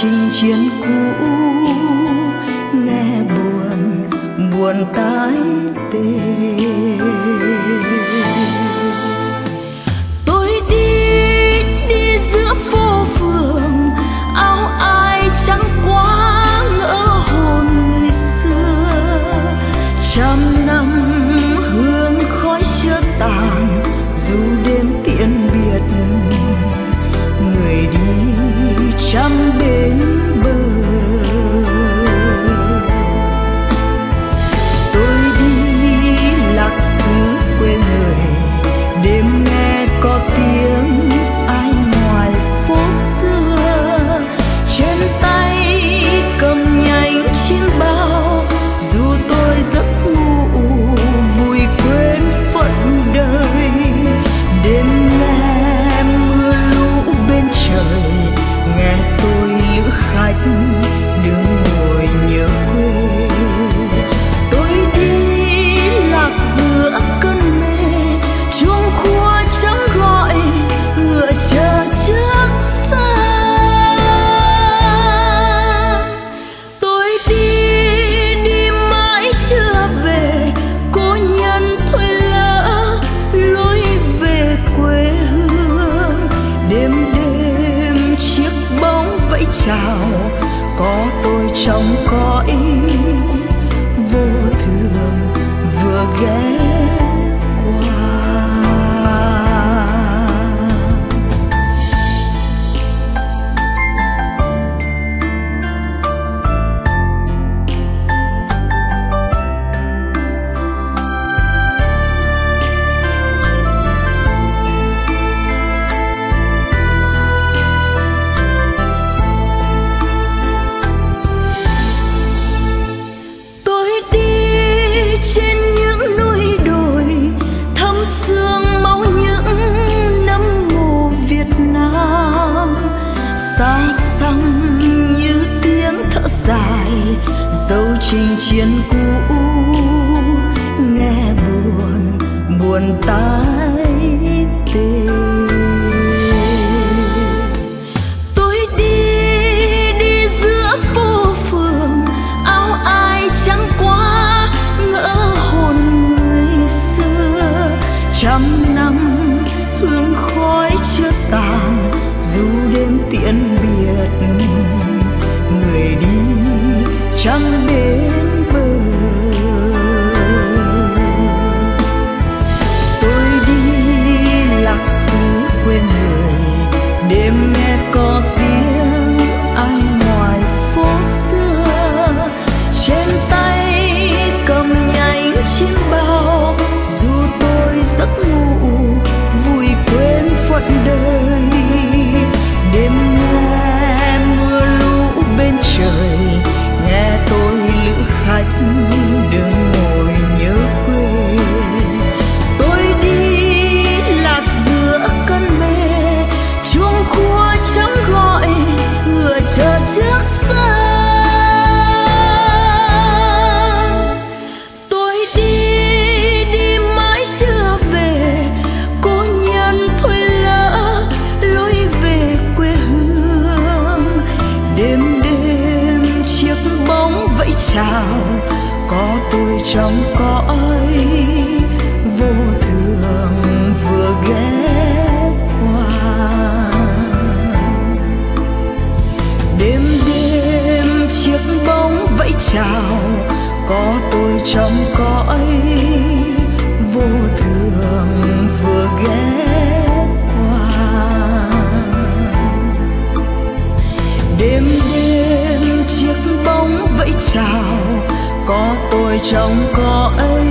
chinh chiến cũ. Nghe buồn buồn tái tê. sao? Có tôi trong cõi vô thường vừa ghé Tình chiến cũ, nghe buồn buồn tái tê. Tôi đi đi giữa phố phường, áo ai trắng quá, ngỡ hồn người xưa. Trăm năm hương khói chưa tàn, dù đêm tiễn biệt người đi chẳng đến sao chào có tôi trong cõi vô thường vừa ghé qua đêm đêm chiếc bóng vẫy chào, có tôi trong cõi vô thường vừa ghé qua đêm sao? Có tôi trong có ấy